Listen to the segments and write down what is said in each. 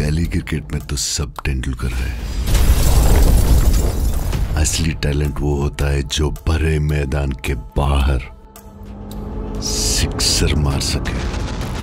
गली क्रिकेट में तो सब तेंदुलकर है। असली टैलेंट वो होता है जो भरे मैदान के बाहर सिक्सर मार सके।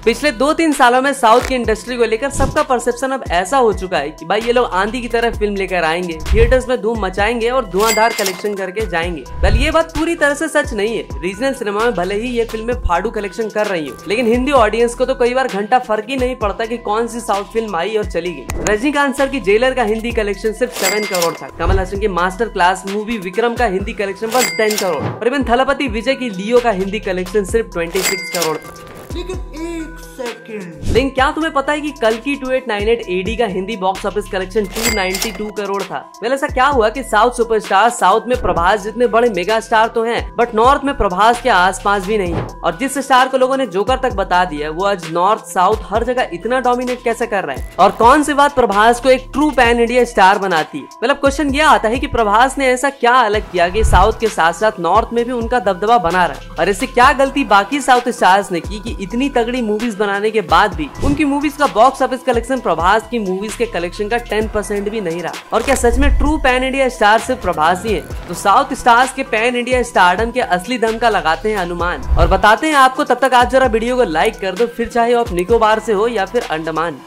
पिछले दो तीन सालों में साउथ की इंडस्ट्री को लेकर सबका परसेप्शन अब ऐसा हो चुका है कि भाई ये लोग आंधी की तरह फ़िल्म लेकर आएँगे थिएटर्स में धूम मचाएँगे और धुआंधार कलेक्शन करके जाएँगे। वेल ये बात पूरी तरह से सच नहीं है। रीजनल सिनेमा में भले ही ये फ़िल्में फाड़ू कलेक्शन कर रही हो, लेकिन हिंदी ऑडियंस को तो कई बार घंटा फ़र्क ही नहीं पड़ता की कौन सी साउथ फ़िल्म आई और चली गई। रजनीकांत सर की जेलर का हिंदी कलेक्शन सिर्फ़ सेवन करोड़ था। कमल हसन की मास्टर क्लास मूवी विक्रम का हिंदी कलेक्शन बस टेन करोड़। और इवन थलपति विजय की लियो का हिंदी कलेक्शन सिर्फ़ ट्वेंटी सिक्स करोड़ था। लेकिन सेकंड लेकिन क्या तुम्हें पता है कि कल की 2898 एडी का Hindi box office collection 292 crore था? वेल ऐसा क्या हुआ कि साउथ सुपरस्टार साउथ में प्रभास जितने बड़े मेगा स्टार तो हैं बट नॉर्थ में प्रभास के आसपास भी नहीं। और जिस स्टार को लोगों ने जोकर तक बता दिया, वो आज नॉर्थ साउथ हर जगह इतना डोमिनेट कैसे कर रहे हैं? और कौन सी बात प्रभास को एक ट्रू पैन इंडिया स्टार बनाती है? मतलब क्वेश्चन ये आता है की प्रभास ने ऐसा क्या अलग किया की साउथ के साथ साथ नॉर्थ में भी उनका दबदबा बना रहा है? और ऐसी क्या गलती बाकी साउथ स्टार्स ने की कि इतनी तगड़ी मूवीज़ बनाने के बाद भी उनकी मूवीज़ का बॉक्स ऑफ़िस कलेक्शन प्रभास की मूवीज़ के कलेक्शन का टेन परसेंट भी नहीं रहा। और क्या सच में ट्रू पैन इंडिया स्टार सिर्फ़ प्रभास ही है? तो साउथ स्टार्स के पैन इंडिया स्टारडम के असली दम का लगाते हैं अनुमान और बताते हैं आपको तब तक आज जरा वीडियो को लाइक कर दो, फिर चाहे आप निकोबार से हो या फिर अंडमान।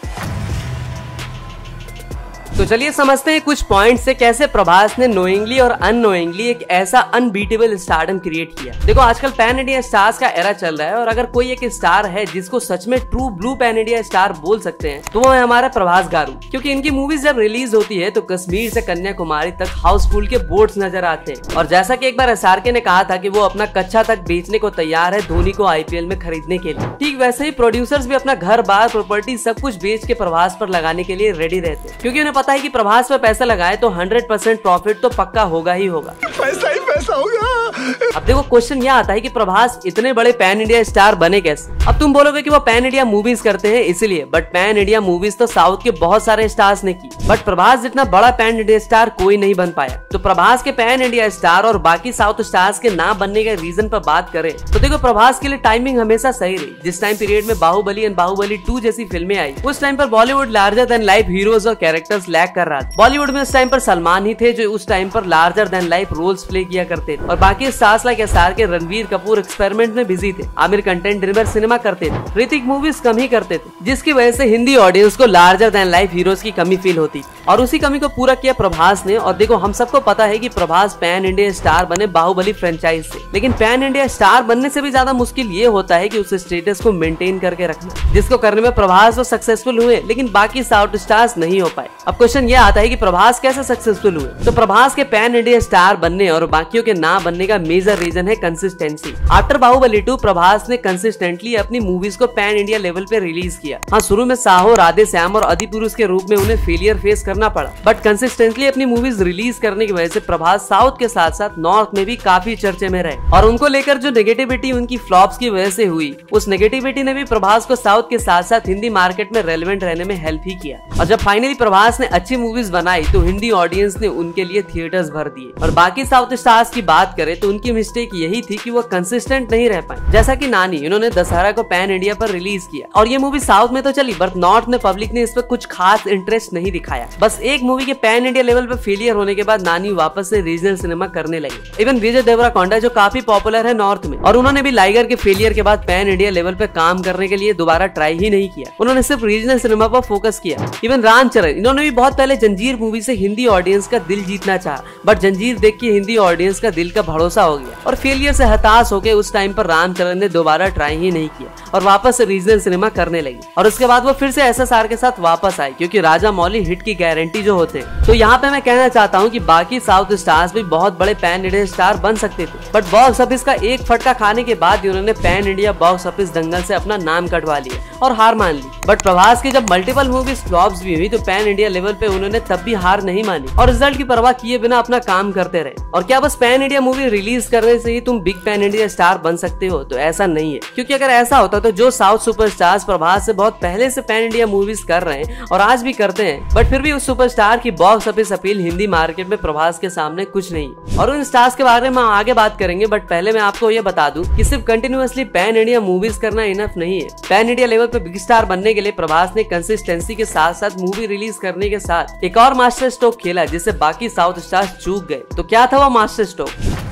तो चलिए समझते हैं कुछ पॉइंट से कैसे प्रभास ने नोइंगली और अनोइंगली एक ऐसा अनबीटेबल स्टारडम क्रिएट किया। देखो, आजकल पैन इंडिया स्टार्स का एरा चल रहा है और अगर कोई एक स्टार है जिसको सच में true blue pan India star बोल सकते हैं तो वो है हमारा प्रभास गारू। क्योंकि इनकी मूवीज़ जब रिलीज़ होती है तो कश्मीर से कन्याकुमारी तक हाउसफुल के बोर्ड नज़र आते हैं। और जैसा की एक बार एस ने कहा था की वो अपना कच्चा तक बेचने को तैयार है धोनी को आईपीएल में खरीदने के लिए। ठीक वैसे ही प्रोड्यूसर्स भी अपना घर, बार प्रॉपर्टी सब कुछ बेच के प्रभास पर लगाने के लिए रेडी रहते हैं। क्योंकि उन्हें पता है कि प्रभास पर पैसा लगाए तो 100 परसेंट प्रॉफिट तो पक्का होगा ही होगा। पैसा पैसा होगा अब देखो क्वेश्चन यह आता है कि प्रभास इतने बड़े पैन इंडिया स्टार बने कैसे? अब तुम बोलोगे कि वो पैन इंडिया मूवीज़ करते हैं इसलिए बट पैन इंडिया मूवीज़ तो साउथ के बहुत सारे स्टार्स ने की। बट प्रभास जितना बड़ा पैन इंडिया स्टार कोई नहीं बन पाया। तो प्रभास के पैन इंडिया स्टार और बाकी साउथ स्टार्स के ना बनने के रीजन पर बात करें तो देखो, प्रभास के लिए टाइमिंग हमेशा सही रही। जिस टाइम पीरियड में बाहुबली एंड बाहुबली टू जैसी फ़िल्में आई, उस टाइम पर Bollywood larger than life heroes और कैरेक्टर्स लैक कर रहा था। बॉलीवुड में उस टाइम पर सलमान ही थे, जो उस टाइम पर larger than life roles play किया करते और बाकी stars like S K Ranveer Kapoor experiment में बिज़ी थे। आमिर कंटेंट ड्रिवर सिनेमा करते थे। ऋतिक मूवीज़ कम ही करते थे। जिसकी वजह से हिंदी ऑडियंस को लार्जर देन लाइफ हीरोज की कमी फील होती। और उसी कमी को पूरा किया प्रभास ने। और देखो, हम सबको पता है की प्रभास पैन इंडिया स्टार बने बाहुबली फ्रेंचाइज से। लेकिन पैन इंडिया स्टार बनने से भी ज़्यादा मुश्किल ये होता है की उस स्टेटस को मेंटेन करके रखना। जिसको करने में प्रभास तो सक्सेसफुल हुए, लेकिन बाकी साउथ स्टार्स नहीं हो पाए। अब क्वेश्चन ये आता है कि प्रभास कैसे सक्सेसफुल हुए? तो प्रभास के पैन इंडिया स्टार बनने और बाकियों के ना बनने का मेजर रीजन है consistency after Baahubali two Prabhas ने कंसिस्टेंटली अपनी मूवीज़ को पैन इंडिया लेवल पे रिलीज़ किया. हाँ शुरू में साहो राधे श्याम और अधि पुरुष के रूप में उन्हें फेलियर फेस करना पड़ा. बट कंसिस्टेंटली अपनी मूवीज़ रिलीज़ करने की वजह से प्रभास साउथ के साथ साथ नॉर्थ में भी काफ़ी चर्चे में रहे. और उनको लेकर जो नेगेटिविटी उनकी फ्लॉप्स की वजह से हुई, उस नेगेटिविटी ने भी प्रभास को साउथ के साथ साथ हिंदी मार्केट में रेलिवेंट रहने में हेल्प ही किया. और जब फाइनली प्रभास ने अच्छी मूवीज़ बनाई तो हिंदी ऑडियंस ने उनके लिए थिएटर्स भर दिए. और बाकी साउथ स्टार्स की बात करें तो उनकी मिस्टेक यही थी कि वो कंसिस्टेंट नहीं रह पाए। जैसा कि नानी, इन्होंने दशहरा को पैन इंडिया पर रिलीज़ किया। और ये मूवी साउथ में तो चली बट नॉर्थ में पब्लिक ने इस पर कुछ खास इंटरेस्ट नहीं दिखाया। बस एक मूवी के पैन इंडिया लेवल पे फेलियर होने के बाद नानी वापस से रीजनल सिनेमा करने लगी। इवन विजय देवरा देवराकोंडा, जो काफ़ी पॉपुलर है नॉर्थ में, और उन्होंने भी लाइगर के फेलियर के बाद पैन इंडिया लेवल पर काम करने के लिए दोबारा ट्राई ही नहीं किया। उन्होंने सिर्फ़ रीजनल सिनेमा पर फोकस किया। इवन रामचरण इन्होंने भी बहुत पहले जंजीर मूवी से हिंदी ऑडियंस का दिल जीतना चाहा। बट जंजीर देख के हिंदी ऑडियंस का दिल का भरोसा हो गया। और फेलियर से हताश होकर उस टाइम पर रामचरण ने दोबारा ट्राई ही नहीं किया और वापस रीजनल सिनेमा करने लगी। और उसके बाद वो फिर से एस के साथ वापस आए क्योंकि राजा मौली हिट की गारंटी जो होते। तो यहाँ पे मैं कहना चाहता हूँ कि बाकी साउथ स्टार्स भी बहुत बड़े पैन इंडिया स्टार बन सकते थे। बट बॉक्स ऑफ़िस का एक फटका खाने के बाद उन्होंने पैन इंडिया बॉक्स ऑफ़िस दंगल से अपना नाम कटवा लिया और हार मान ली। बट प्रभास की जब मल्टीपल मूवीज़ फ्लॉप्स भी हुई तो पैन इंडिया लेवल पे उन्होंने तब भी हार नहीं मानी। और रिज़ल्ट की परवाह किए बिना अपना काम करते रहे। और क्या बस पैन इंडिया मूवी रिलीज़ करने से ही तुम बिग पैन इंडिया स्टार बन सकते हो तो ऐसा नहीं है। क्योंकि अगर ऐसा होता तो जो साउथ सुपरस्टार्स प्रभास से बहुत पहले से पैन इंडिया मूवीज़ कर रहे हैं और आज भी करते हैं बट फिर भी उस सुपरस्टार की box office appeal Hindi market में प्रभास के सामने कुछ नहीं और उन स्टार्स के बारे में आगे बात करेंगे बट पहले मैं आपको ये बता दूँ कि सिर्फ़ कंटिन्यूसली पैन इंडिया मूवीज़ करना इनफ नहीं है। पैन इंडिया लेवल पे बिग स्टार बनने के लिए प्रभास ने कंसिस्टेंसी के साथ साथ मूवी रिलीज़ करने के साथ एक और मास्टर स्ट्रोक खेला, जिससे बाकी साउथ स्टार चूक गए। तो क्या था वो मास्टर स्ट्रोक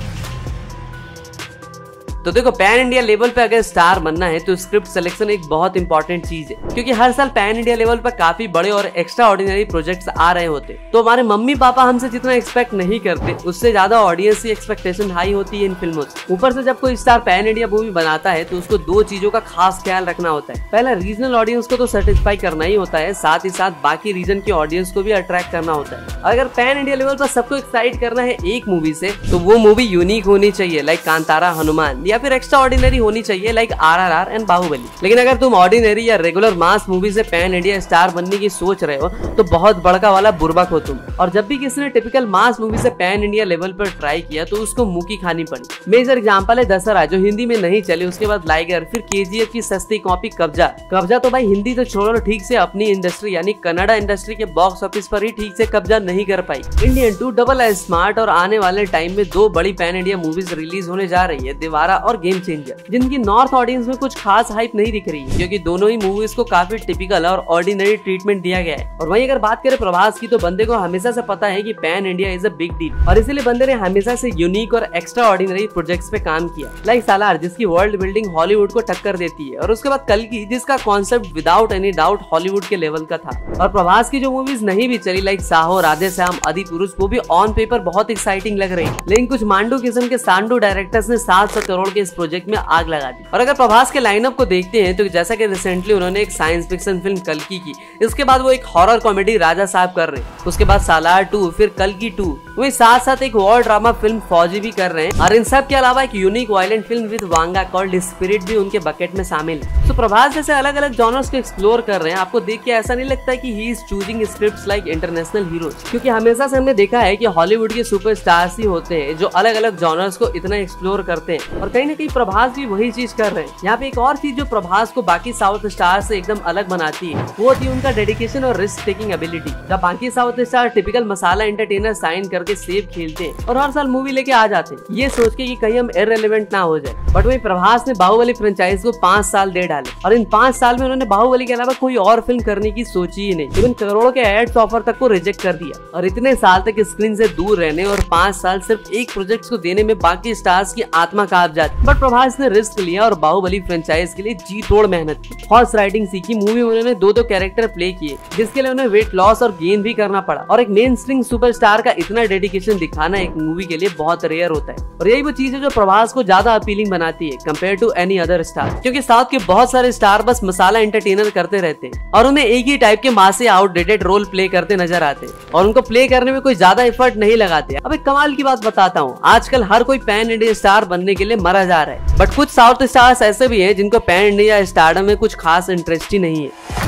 तो देखो पैन इंडिया लेवल पे अगर स्टार बनना है तो स्क्रिप्ट सिलेक्शन एक बहुत इंपॉर्टेंट चीज़ है। क्योंकि हर साल पैन इंडिया लेवल पर काफ़ी बड़े और एक्स्ट्रा ऑर्डिनरी प्रोजेक्ट्स आ रहे होते। तो हमारे मम्मी पापा हमसे जितना एक्सपेक्ट नहीं करते, उससे ज़्यादा ऑडियंस की एक्सपेक्टेशन हाई होती है इन फ़िल्मों से। ऊपर से जब कोई स्टार पैन इंडिया मूवी बनाता है तो उसको दो चीज़ों का खास ख्याल रखना होता है। पहला रीजनल ऑडियंस को तो सेटिस्फाई करना ही होता है, साथ ही साथ बाकी रीजन के ऑडियंस को भी अट्रैक्ट करना होता है। अगर पैन इंडिया लेवल पर सबको एक्साइट करना है एक मूवी से तो वो मूवी यूनिक होनी चाहिए लाइक कांतारा हनुमान या फिर एक्स्ट्रा ऑर्डिनरी होनी चाहिए like R R R and Baahubali लेकिन अगर तुम ऑर्डिनरी या रेगुलर मास मूवी से पैन इंडिया स्टार बनने की सोच रहे हो तो बहुत बड़का वाला बुरबक हो तुम. और जब भी किसी ने टिपिकल मास मूवी से पैन इंडिया लेवल पर ट्राई किया तो उसको मुकी खानी पड़ी. मेजर एग्ज़ाम्पल है दशहरा, जो हिंदी में नहीं चले, उसके बाद लाइगर फिर के की सस्ती कॉपी कब्जा. कब्जा तो भाई हिंदी तो छोड़ो, ठीक से अपनी इंडस्ट्री यानी कनाडा इंडस्ट्री के बॉक्स ऑफ़िस पर ही ठीक से कब्जा नहीं कर पाई. Indian two double S smart और आने वाले टाइम में दो बड़ी पैन इंडिया मूवीज़ रिलीज़ होने जा रही है. दीवारा और गेम चेंजर जिनकी नॉर्थ ऑडियंस में कुछ खास हाइप नहीं दिख रही, क्योंकि दोनों ही मूवीज़ को काफ़ी टिपिकल और ऑर्डिनरी ट्रीटमेंट दिया गया है। और वहीं अगर बात करें प्रभास की तो बंदे को हमेशा से पता है कि pan India is a big deal और इसीलिए बंदे ने हमेशा से यूनिक और एक्स्ट्रा ऑर्डिनरी प्रोजेक्ट्स पे काम किया। लाइक सालार जिसकी वर्ल्ड बिल्डिंग हॉलीवुड को टक्कर देती है, और उसके बाद कल की जिसका concept without any doubt Hollywood के लेवल का था। और प्रभास की जो मूवीज़ नहीं भी चली, लाइक साहो, राधे श्याम, आदि पुरुष, वो भी ऑन पेपर बहुत एक्साइटिंग लग रही। लेकिन कुछ मांडू किस्म के सांडू डायरेक्टर्स ने सात सौ करोड़ के इस प्रोजेक्ट में आग लगा दी। और अगर प्रभास के लाइनअप को देखते हैं तो जैसा कि रिसेंटली उन्होंने एक साइंस फिक्शन फ़िल्म कलकी की। इसके बाद वो एक हॉरर कॉमेडी राजा साहब कर रहे उसके बाद सालार टू, फिर कलकी टू। वही साथ साथ एक वॉर ड्रामा फ़िल्म फौजी भी कर रहे हैं। और इन सब के अलावा एक unique violent film with Vanga called Spirit भी उनके बकेट में शामिल है। तो प्रभास जैसे अलग अलग जॉनर्स को एक्सप्लोर कर रहे हैं। आपको देख के ऐसा नहीं लगता कि he is choosing script like international heroes क्योंकि हमेशा से हमने देखा है कि हॉलीवुड के सुपर ही होते हैं, जो अलग अलग जॉनर्स को इतना एक्सप्लोर करते हैं। और कहीं ना कहीं प्रभास भी वही चीज़ कर रहे हैं। यहाँ पे एक और चीज़ जो प्रभास को बाकी साउथ स्टार से एकदम अलग बनाती है, वो है उनका डेडिकेशन और रिस्क टेकिंग एबिलिटी जब बाकी south star typical masala entertainer sign करके सेव खेलते हैं और हर साल मूवी लेके आ जाते हैं, ये सोच के कि कहीं हम इरेलीवेंट ना हो जाए। बट वही प्रभास ने बाहुबली फ्रेंचाइज को पाँच साल दे डाले और इन पाँच साल में उन्होंने बाहुबली के अलावा कोई और फ़िल्म करने की सोची ही नहीं। इवन करोड़ों के एड्स ऑफ़र तक को रिजेक्ट कर दिया। और इतने साल तक स्क्रीन से दूर रहने और पाँच साल सिर्फ़ एक प्रोजेक्ट को देने में बाकी स्टार्स की आत्मा काँप जाती बट प्रभास ने रिस्क लिया और बाहुबली फ्रेंचाइज के लिए जी तोड़ मेहनत की। हॉर्स राइडिंग सीखी मूवी में उन्होंने दो दो कैरेक्टर प्ले किए, जिसके लिए उन्हें वेट लॉस और गेन भी करना पड़ा। और एक मेन स्ट्रिंग सुपरस्टार का इतना डेडिकेशन दिखाना एक मूवी के लिए बहुत रेयर होता है। और यही वो चीज़ है जो प्रभास को ज़्यादा अपीलिंग बनाती है compare to any other star क्योंकि साउथ के बहुत सारे स्टार बस मसाला एंटरटेनर करते रहते हैं और उन्हें एक ही टाइप के मासे आउटडेटेड रोल प्ले करते नज़र आते और उनको प्ले करने में कोई ज़्यादा एफर्ट नहीं लगाते। अब एक कमाल की बात बताता हूँ। आजकल हर कोई पैन इंडिया स्टार बनने के लिए मरा जा रहा है। बट कुछ साउथ स्टार्स ऐसे भी हैं जिनको पैन इंडिया स्टार्टअप में कुछ खास इंटरेस्ट ही नहीं है।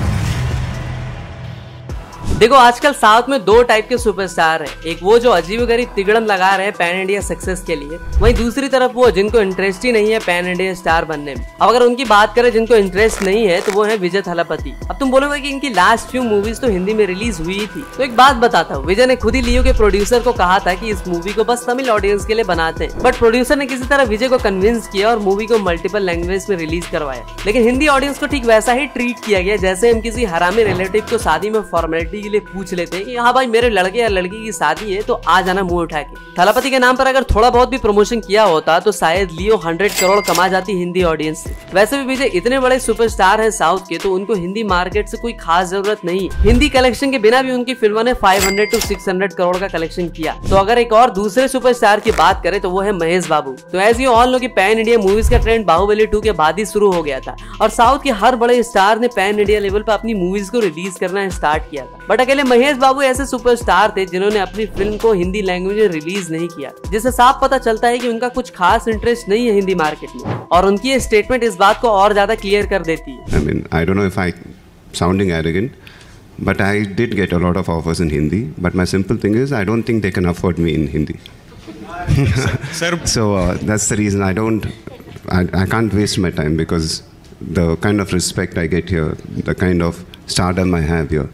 देखो, आजकल साउथ में दो टाइप के सुपरस्टार हैं। एक वो जो अजीब गरीब तिगड़म लगा रहे हैं पैन इंडिया सक्सेस के लिए। वहीं दूसरी तरफ़ वो, जिनको इंटरेस्ट ही नहीं है पैन इंडिया स्टार बनने में। अब अगर उनकी बात करें, जिनको इंटरेस्ट नहीं है तो वो है विजय थलापति। अब तुम बोलोगे कि इनकी लास्ट फ्यू मूवीज़ तो हिंदी में रिलीज़ हुई थी। तो एक बात बताता हूँ, विजय ने खुद ही लियो के प्रोड्यूसर को कहा था की इस मूवी को बस तमिल ऑडियंस के लिए बनाते हैं। बट प्रोड्यूसर ने किसी तरह विजय को कन्विंस किया और मूवी को मल्टीपल लैंग्वेज में रिलीज़ करवाया। लेकिन हिंदी ऑडियंस को ठीक वैसा ही ट्रीट किया गया, जैसे हम किसी हरामी रिलेटिव को शादी में फॉर्मेलिटी के लिए पूछ लेते हैं कि हाँ भाई, मेरे लड़के या लड़की की शादी है तो आ जाना मुँह उठा के। थलापति के नाम पर अगर थोड़ा बहुत भी प्रमोशन किया होता तो शायद लियो हंड्रेड करोड़ कमा जाती हिंदी ऑडियंस वैसे भी विजय इतने बड़े सुपरस्टार है साउथ के तो उनको हिंदी मार्केट से कोई खास ज़रूरत नहीं। हिंदी कलेक्शन के बिना भी उनकी फ़िल्मों ने 500 टू 600 करोड़ का कलेक्शन किया। तो अगर एक और दूसरे सुपरस्टार की बात करें तो वो है महेश बाबू। तो एज यू ऑल नो कि पैन इंडिया मूवीज़ का ट्रेंड बाहुबली टू के बाद ही शुरू हो गया था। और साउथ के हर बड़े स्टार ने पैन इंडिया लेवल पर अपनी मूवीज़ को रिलीज़ करना स्टार्ट किया था। बट अकेले महेश बाबू ऐसे सुपरस्टार थे जिन्होंने अपनी फ़िल्म को हिंदी लैंग्वेज में रिलीज़ नहीं किया जिससे साफ़ पता चलता है कि उनका कुछ खास इंटरेस्ट नहीं है हिंदी मार्केट में और उनकी ये स्टेटमेंट इस बात को और ज़्यादा क्लियर कर देती है I mean, I don't know if I sounding arrogant, but I did get a lot of offers in Hindi. But my simple thing is, I don't think they can afford me in Hindi. Sir, So uh, that's the reason I don't, I, I can't waste my time because the kind of respect I get here, the kind of stardom I have here.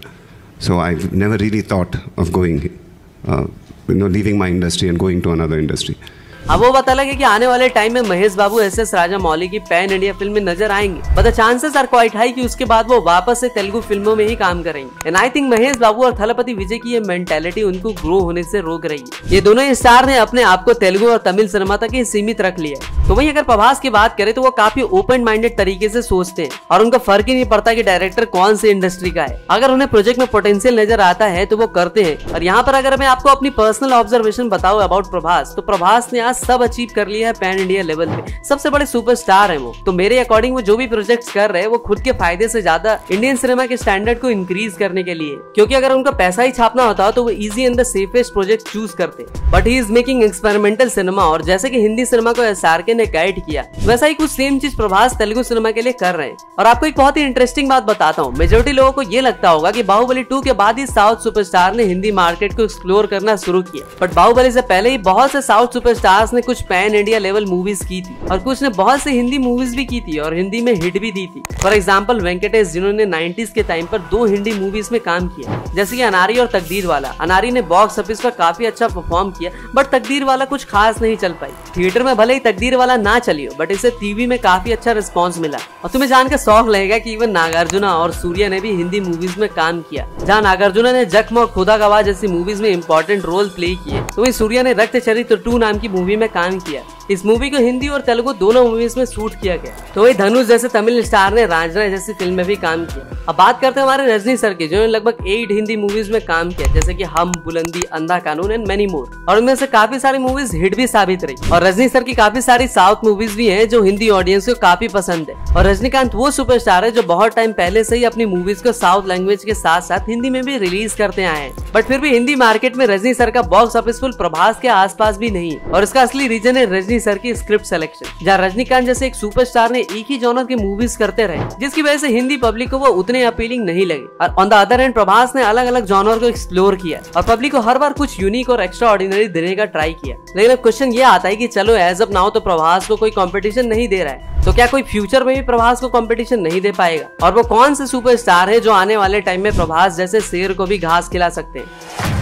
So I've never really thought of going, uh, you know, leaving my industry and going to another industry. अब वो पता लगे कि आने वाले time में Mahesh Babu S S Rajamouli की pan India film में नज़र आएँगे। But chances are quite high कि उसके बाद वो वापस से तेलुगु फ़िल्मों में ही काम करेंगे। And I think Mahesh Babu और थलपति विजय की ये मेंटेलिटी उनको ग्रो होने से रोक रही है। ये दोनों स्टार ने अपने आप को तेलुगु और तमिल सिनेमा तक ही सीमित रख लिया तो वही अगर प्रभास की बात करें तो वो काफ़ी ओपन माइंडेड तरीके से सोचते हैं। और उनका फ़र्क ही नहीं पड़ता कि डायरेक्टर कौन सी इंडस्ट्री का है। अगर उन्हें प्रोजेक्ट में पोटेंशियल नज़र आता है तो वो करते हैं। और यहाँ पर अगर मैं आपको अपनी पर्सनल ऑब्जर्वेशन बताऊँ अबाउट प्रभास तो प्रभास ने आज सब अचीव कर लिया है पैन इंडिया लेवल पे। सबसे बड़े सुपरस्टार है वो। तो मेरे अकॉर्डिंग वो जो भी प्रोजेक्ट्स कर रहे हैं, वो खुद के फ़ायदे से ज़्यादा इंडियन सिनेमा के स्टैंडर्ड को इंक्रीज करने के लिए। क्योंकि अगर उनका पैसा ही छापना होता तो वो easy and the safest project choose करते। But he is making experimental cinema और जैसे की हिंदी सिनेमा को एस ने गाइड किया, वैसा ही कुछ सेम चीज़ प्रभास तेलुगु सिनेमा के लिए कर रहे हैं। और आपको एक बहुत ही इंटरेस्टिंग बात बताता हूँ। मेजोरिटी लोगों को ये लगता होगा की बाहुबली टू के बाद ही साउथ सुपरस्टार ने हिंदी मार्केट को एक्सप्लोर करना शुरू किया। बट बाहुबली से पहले ही बहुत से साउथ सुपरस्टार्स ने कुछ पैन इंडिया लेवल मूवीज़ की थी और कुछ ने बहुत सी हिंदी मूवीज़ भी की थी और हिंदी में हिट भी दी थी। फॉर एग्ज़ाम्पल वेंकटेश, जिन्होंने 90s के टाइम पर दो हिंदी मूवीज़ में काम किया, जैसे कि अनारी और तकदीर वाला। अनारी ने बॉक्स ऑफ़िस पर काफ़ी अच्छा परफॉर्म किया बट तकदीर वाला कुछ खास नहीं चल पाई। थिएटर में भले ही तकदीर वाला ना चली हो बट इसे टीवी में काफ़ी अच्छा रिस्पॉन्स मिला। और तुम्हें जानकर शौक लगेगा की इवन नागार्जुना और सूर्या ने भी हिंदी मूवीज़ में काम किया। जहाँ नागार्जुना ने जख्म और खुदा गवाह जैसी मूवीज़ में इंपॉर्टेंट रोल प्ले किए तो वही सूर्या ने रक्त चरित्र टू नाम की मूवी में काम किया। इस मूवी को हिंदी और तेलुगु दोनों मूवीज़ में शूट किया गया। तो वही धनुष जैसे तमिल स्टार ने रांझना जैसी फ़िल्म में भी काम किया। अब बात करते हैं हमारे रजनी सर की, जिन्होंने लगभग एट हिंदी मूवीज़ में काम किया, जैसे कि हम, बुलंदी, अंधा कानून एंड मेनी मोर और उनमें से काफ़ी सारी मूवीज़ हिट भी साबित रही। और रजनी सर की काफ़ी सारी साउथ मूवीज़ भी है, जो हिंदी ऑडियंस को काफ़ी पसंद है। और रजनीकांत वो सुपरस्टार है, जो बहुत टाइम पहले से ही अपनी मूवीज़ को साउथ लैंग्वेज के साथ साथ हिंदी में भी रिलीज़ करते आए हैं। बट फिर भी हिंदी मार्केट में रजनी सर का बॉक्स ऑफ़िस फुल प्रभास के आसपास भी नहीं और इसका असली रीजन है रजनी सर की स्क्रिप्ट सिलेक्शन जहाँ रजनीकांत जैसे एक सुपरस्टार ने एक ही जॉनर की मूवीज़ करते रहे, जिसकी वजह से हिंदी पब्लिक को वो उतने अपीलिंग नहीं लगे। और on the other hand Prabhas ने अलग अलग जॉनर को एक्सप्लोर किया और पब्लिक को हर बार कुछ यूनिक और एक्स्ट्रा ऑर्डिनरी देने का ट्राई किया लेकिन अब क्वेश्चन ये आता है कि चलो एज अप नाउ तो प्रभास को कोई कंपटीशन नहीं दे रहा है तो क्या कोई फ्यूचर में भी प्रभास को कंपटीशन नहीं दे पाएगा? और वो कौन से सुपरस्टार है जो आने वाले टाइम में प्रभास जैसे शेर को भी घास खिला सकते हैं?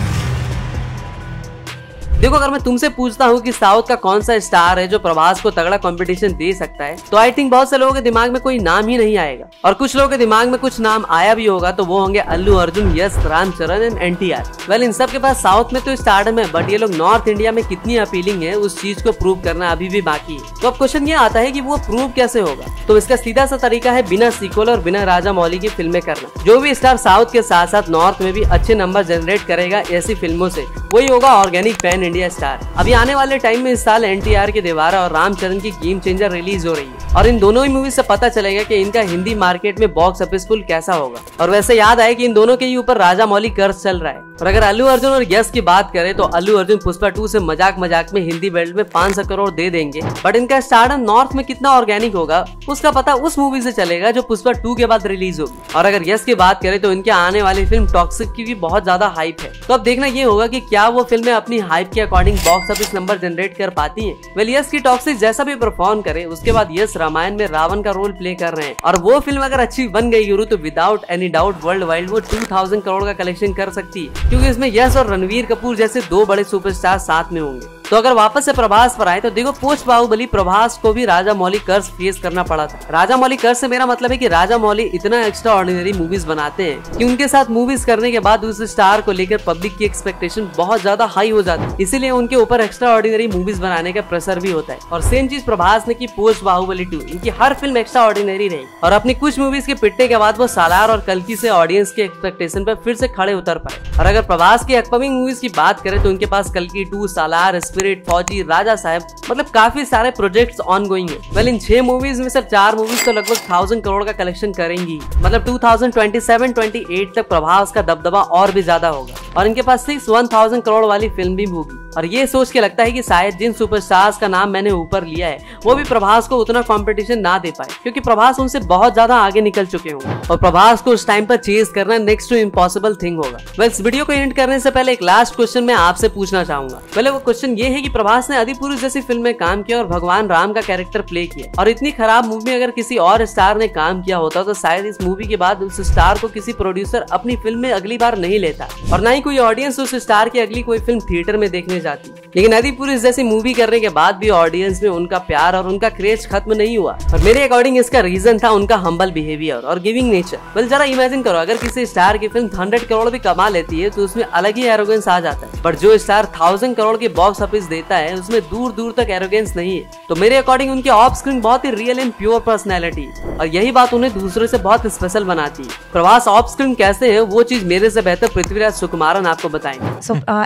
देखो, अगर मैं तुमसे पूछता हूँ कि साउथ का कौन सा स्टार है जो प्रभास को तगड़ा कंपटीशन दे सकता है तो आई थिंक बहुत से लोगों के दिमाग में कोई नाम ही नहीं आएगा। और कुछ लोगों के दिमाग में कुछ नाम आया भी होगा तो वो होंगे Allu, Arjun, Yash Ram Charan and N T R well इन सब के पास साउथ में तो स्टार्डम है बट ये लोग नॉर्थ इंडिया में कितनी अपीलिंग है, उस चीज़ को प्रूव करना अभी भी बाकी है। तो अब क्वेश्चन ये आता है की वो प्रूव कैसे होगा? तो इसका सीधा सा तरीका है बिना सीक्वल और बिना राजा मौली की फ़िल्में करना। जो भी स्टार साउथ के साथ साथ नॉर्थ में भी अच्छे नंबर जनरेट करेगा ऐसी फ़िल्मों से। वही होगा ऑर्गेनिक पैन इंडिया स्टार अभी आने वाले टाइम में इस साल एनटीआर के दीवारा और रामचरण की गेम चेंजर रिलीज़ हो रही है। और इन दोनों ही मूवी से पता चलेगा कि इनका हिंदी मार्केट में बॉक्स ऑफ़िस फुल कैसा होगा। और वैसे याद आए कि इन दोनों के ही ऊपर राजा मौली कर्ज चल रहा है। और अगर अल्लू अर्जुन और यश की बात करें तो अल्लू अर्जुन पुष्पा टू से मज़ाक मज़ाक में हिंदी बेल्ट में 500 करोड़ दे देंगे। बट इनका स्टार्टअप नॉर्थ में कितना ऑर्गेनिक होगा, उसका पता उस मूवी से चलेगा जो पुष्पा टू के बाद रिलीज़ होगी। और अगर यश की बात करें तो इनके आने वाली फ़िल्म टॉक्सिक की भी बहुत ज़्यादा हाइप है। तो अब देखना ये होगा की क्या वो फ़िल्में अपनी हाइप के according box office number generate कर पाती है। वेल यस की टॉक्सिक जैसा भी परफॉर्म करे, उसके बाद यस रामायण में रावण का रोल प्ले कर रहे हैं। और वो फ़िल्म अगर अच्छी बन गई गुरु तो without any doubt worldwide वो 2000 करोड़ का कलेक्शन कर सकती है। क्यूँकी इसमें यस और रणवीर कपूर जैसे दो बड़े सुपरस्टार साथ में होंगे। तो अगर वापस से प्रभास पर आए तो देखो पोस्ट बाहुबली प्रभास को भी राजा मौली कर्ज फेस करना पड़ा था। राजा मौली कर्ज से मेरा मतलब है कि राजा मौली इतना एक्स्ट्रा ऑर्डिनरी मूवीज़ बनाते हैं कि उनके साथ मूवीज़ करने के बाद उस स्टार को लेकर पब्लिक की एक्सपेक्टेशन बहुत ज़्यादा हाई हो जाती है। इसीलिए उनके ऊपर एक्स्ट्रा ऑर्डिनरी मूवीज़ बनाने का प्रेशर भी होता है। और सेम चीज़ प्रभास ने की पोस्ट बाहुबली टू इनकी हर फ़िल्म एक्स्ट्रा ऑर्डिनरी रही। और अपनी कुछ मूवीज़ के पिट्टे के बाद वो सालार और कल्की से ऑडियंस के एक्सपेक्टेशन पर फिर से खड़े उतर पाए। और अगर प्रभास की अपकमिंग मूवीज़ की बात करें तो उनके पास कल्की टू सालार स्पिरिट फौजी राजा साहब मतलब काफ़ी सारे प्रोजेक्ट्स ऑन गोइंग है। वेल इन छह मूवीज़ में सिर्फ़ चार मूवीज़ तो लगभग थाउज़ेंड करोड़ का कलेक्शन करेंगी। मतलब 2027-28 तक प्रभास का दबदबा और भी ज़्यादा होगा। और इनके पास सिक्स वन थाउज़ेंड करोड़ वाली फ़िल्म भी होगी। और ये सोच के लगता है कि शायद जिन सुपरस्टार्स का नाम मैंने ऊपर लिया है, वो भी प्रभास को उतना कंपटीशन ना दे पाए, क्योंकि प्रभास उनसे बहुत ज़्यादा आगे निकल चुके होंगे। और प्रभास को उस टाइम पर चेज करना नेक्स्ट टू इम्पॉसिबल थिंग होगा। वेल इस वीडियो को एंड करने से पहले एक लास्ट क्वेश्चन मैं आपसे पूछना चाहूँगा। पहले वो क्वेश्चन ये है कि प्रभास ने अधिपुरुष जैसी फ़िल्म में काम किया और भगवान राम का कैरेक्टर प्ले किया। और इतनी खराब मूवी अगर किसी और स्टार ने काम किया होता तो शायद इस मूवी के बाद उस स्टार को किसी प्रोड्यूसर अपनी फ़िल्म में अगली बार नहीं लेता। और ना ही कोई ऑडियंस उस स्टार की अगली कोई फ़िल्म थिएटर में देखने जाती। लेकिन अधिपुरुष जैसी मूवी करने के बाद भी ऑडियंस में उनका प्यार और उनका क्रेज खत्म नहीं हुआ। और मेरे अकॉर्डिंग इसका रीजन था उनका हम्बल बिहेवियर और गिविंग नेचर वेल जरा इमेजिन करो अगर किसी स्टार की फ़िल्म हंड्रेड करोड़ भी कमा लेती है तो उसमें अलग ही एरोगेंस आ जाता है। बट जो स्टार थाउज़ेंड करोड़ की बॉक्स ऑफ़िस देता है उसमें दूर दूर तक एरोगेंस नहीं है। तो मेरे अकॉर्डिंग उनकी ऑफ़ स्क्रीन बहुत ही रियल एंड प्योर पर्सनैलिटी और यही बात उन्हें दूसरे से बहुत स्पेशल बनाती है। प्रवास ऑफ़ स्क्रीन कैसे है वो चीज़ मेरे से बेहतर पृथ्वीराज सुकुमारन आपको बताएँगे। So uh,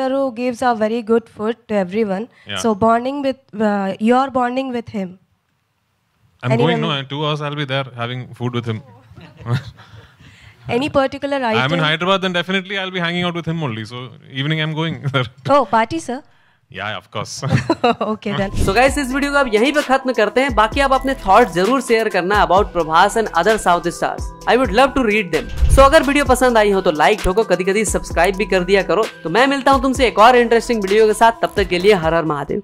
Garu gives a very good food to everyone. Yeah. So bonding with uh, your bonding with him. I'm Anyone- going, no, in two hours I'll be there having food with him. Any particular item? I'm in Hyderabad, then definitely I'll be hanging out with him only. So, evening I'm going there. Oh, party, sir. Yeah, of course okay then so guys इस video को आप यहीं पर खत्म करते हैं। बाकी आप अपने थॉट ज़रूर शेयर करना about Prabhas and other south stars I would love to read them so अगर वीडियो पसंद आई हो तो लाइक ठोको कभी कभी सब्सक्राइब भी कर दिया करो। तो मैं मिलता हूँ तुमसे एक और इंटरेस्टिंग वीडियो के साथ। तब तक के लिए हर हर महादेव।